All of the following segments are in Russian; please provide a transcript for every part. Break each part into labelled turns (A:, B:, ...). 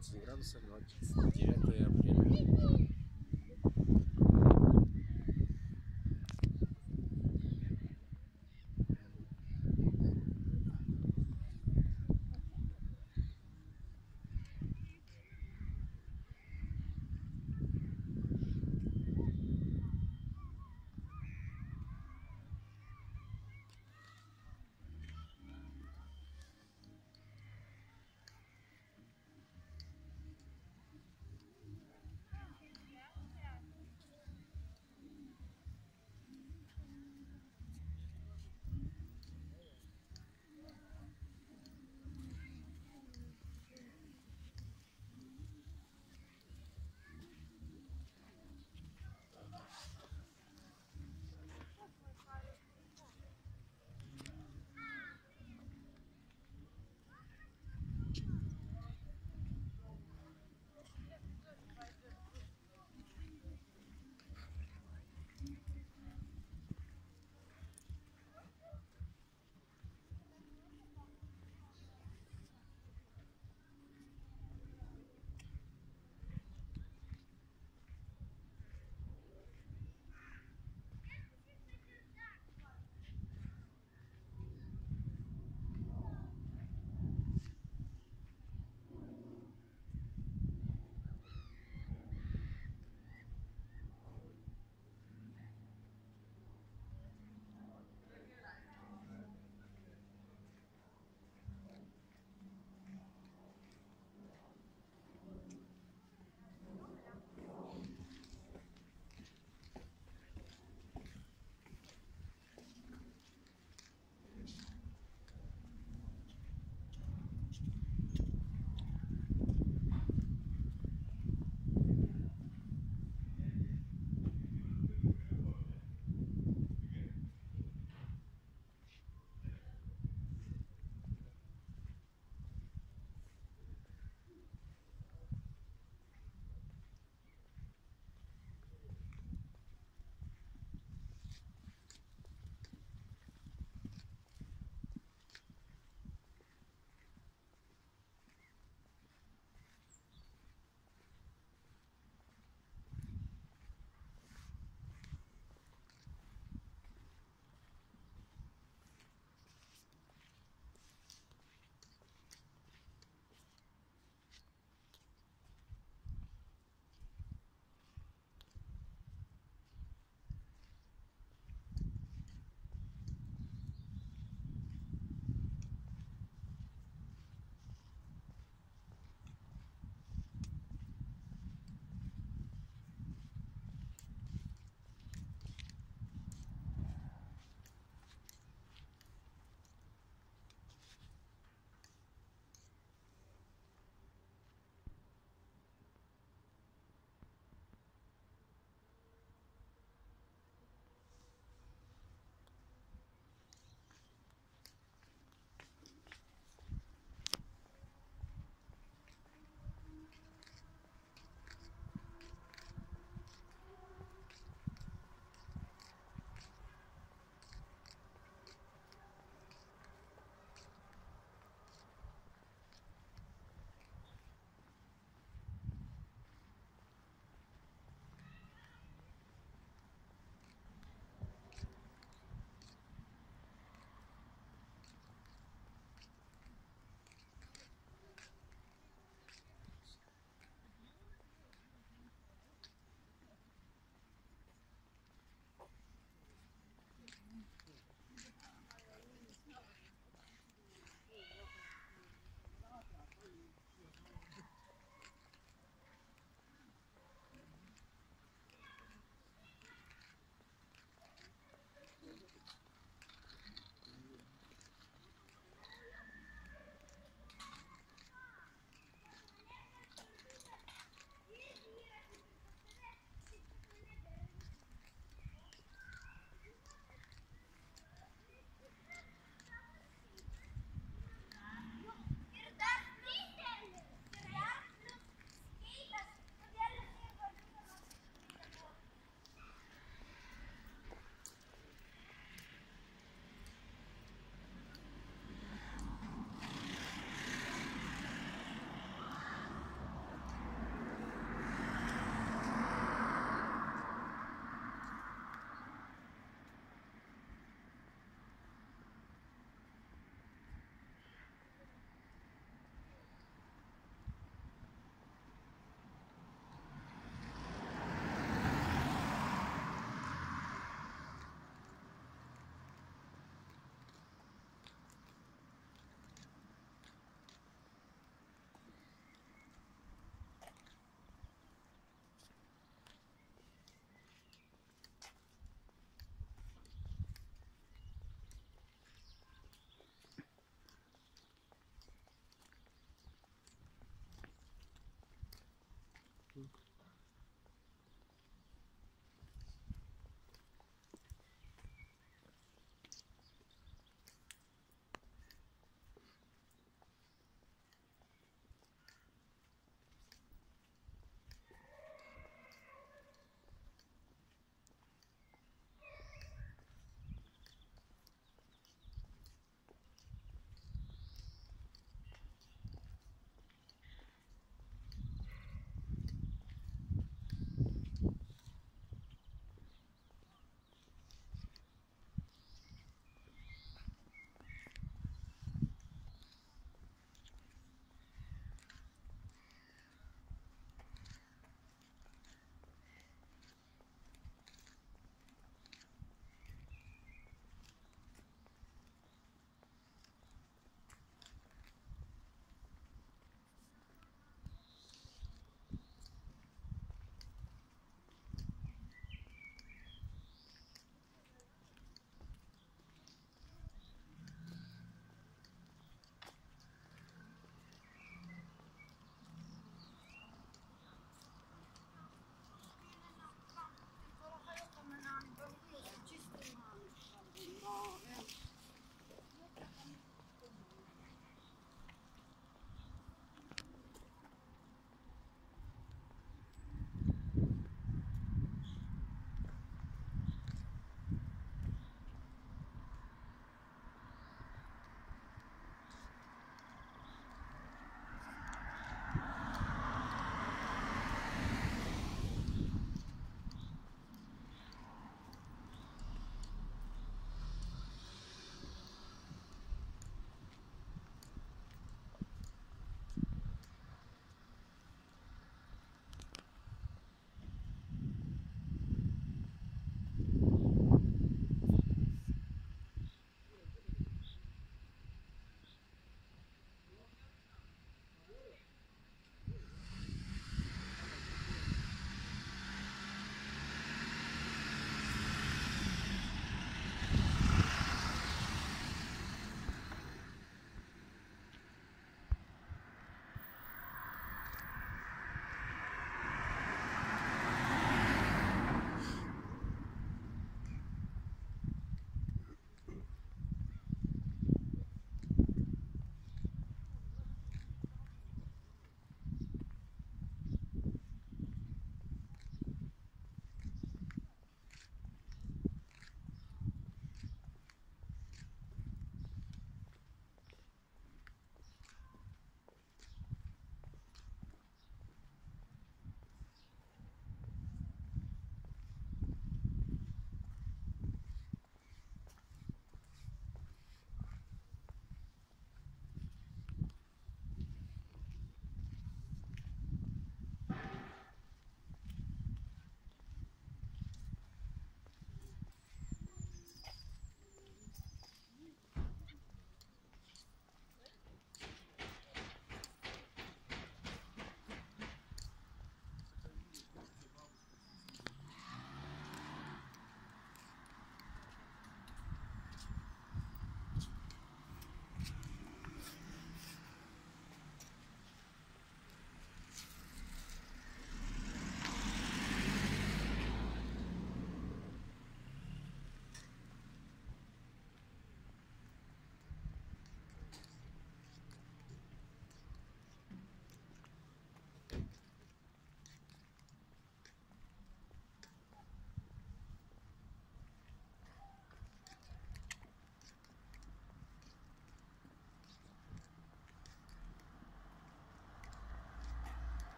A: 17 градусов 29 апреля.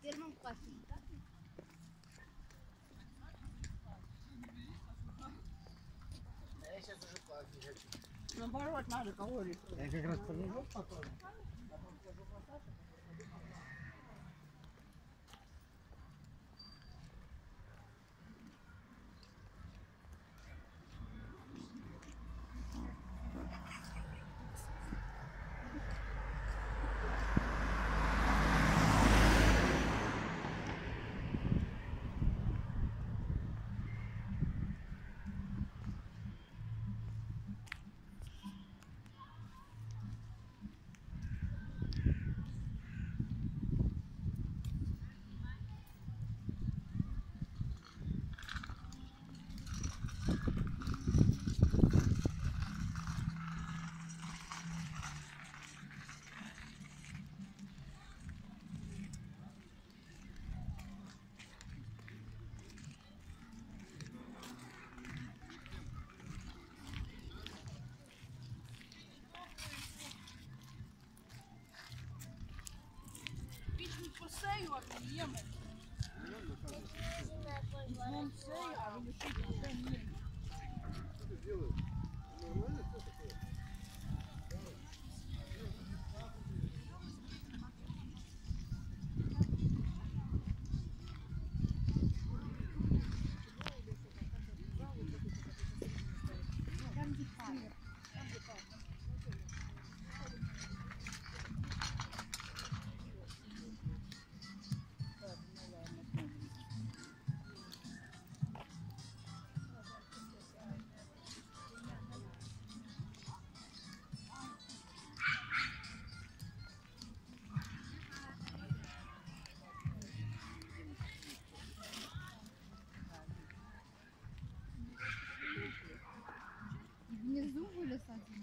B: в первом классе.
C: Я сейчас уже плаваю.
D: Наоборот, надо калорий.
C: Я как раз полежу потом.
D: Вічний посею, а він їме. Візьмем сею, а він лишить все
B: Внизу вылез один.